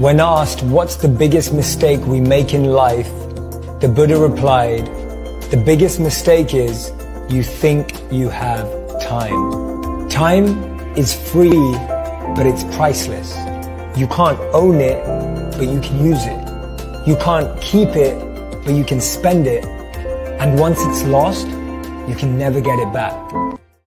When asked what's the biggest mistake we make in life, the Buddha replied, the biggest mistake is you think you have time. Time is free, but it's priceless. You can't own it, but you can use it. You can't keep it, but you can spend it. And once it's lost, you can never get it back.